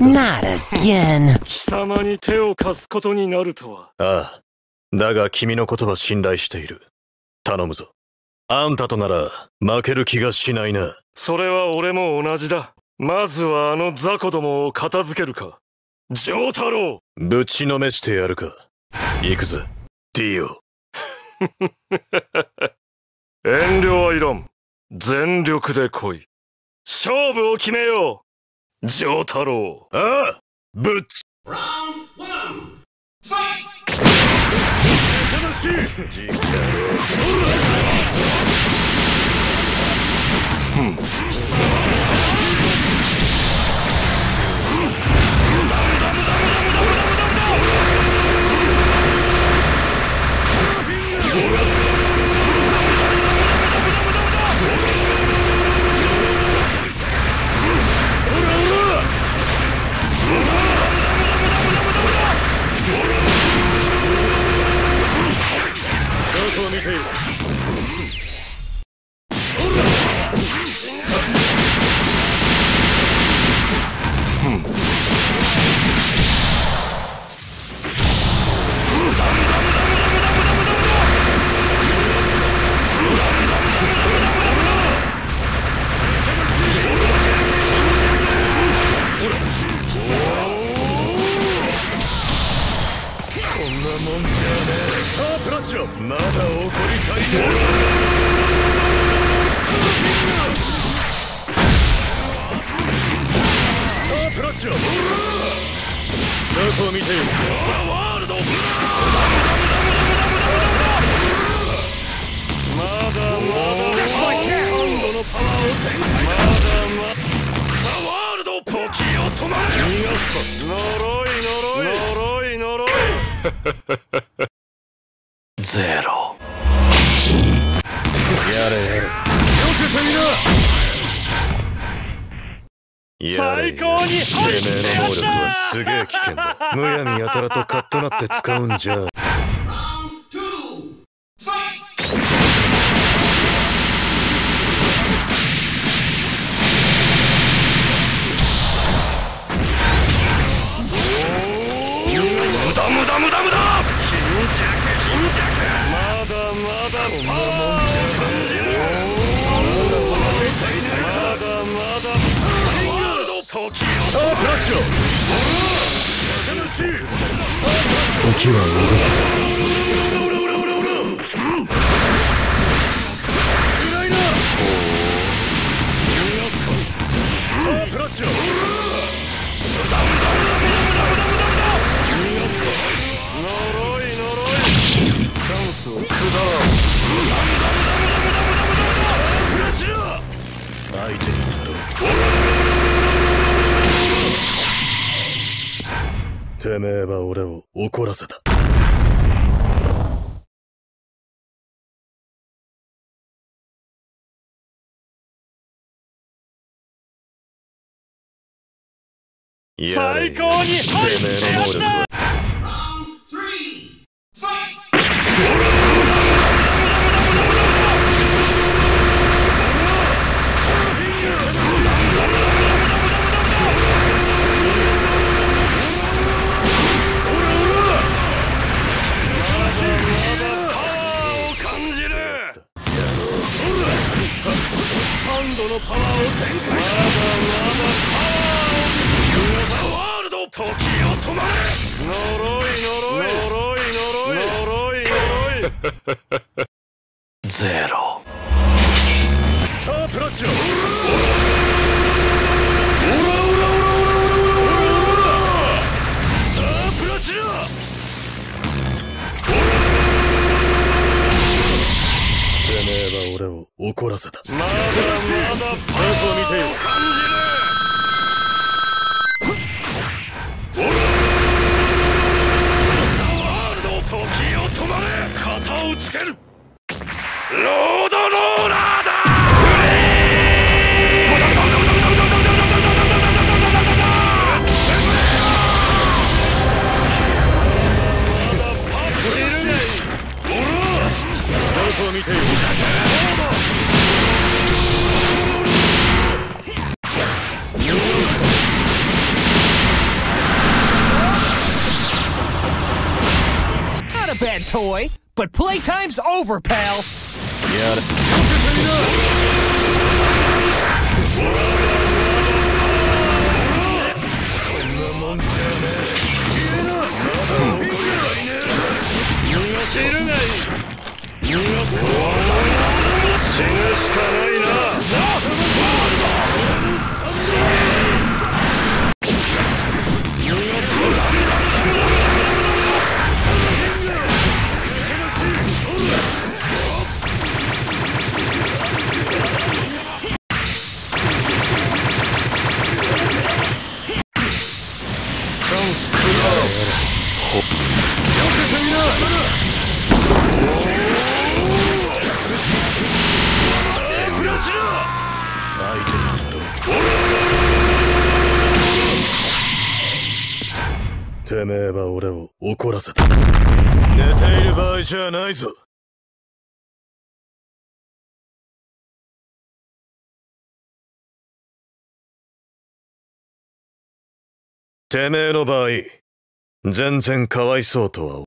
だ Not again. 貴様に手を貸すことになるとは。ああ。だが君のことは信頼している。頼むぞ。あんたとなら負ける気がしないな。それは俺も同じだ。まずはあの雑魚どもを片付けるか。丈太郎ぶちのめしてやるか。行くぜ、ディオ。遠慮はいらん。全力で来い。勝負を決めようジ太郎。ああぶっつ。スタープラチナまだ怒り足りねえスタープラチナどこを見ているザ・ワールドまだまだ。スタンドのパワーを全開まだまだ。ザ・ワールド時を止まれ逃がすか呪い呪い呪い呪いゼロ。やれやれ。よくてみな最高にてめえの能力はすげえ危険だ。むやみやたらとカッとなって使うんじゃまだまだこんなもんじゃ感じるまだまだワールド時スタープラチナ時は動暗いなスタープラチナ無駄無駄無駄無駄無駄無駄無駄無駄逃がすか呪い呪いチ相手になろう。てめえは俺を怒らせた。最高に入ってえの能ゼロスタープラチナスタープラチナてめえは俺を怒らせたまだまだパを感じるける。ロー toy, but playtime's over, pal. やてめえは俺を怒らせた。寝ている場合じゃないぞ。てめえの場合全然かわいそうとは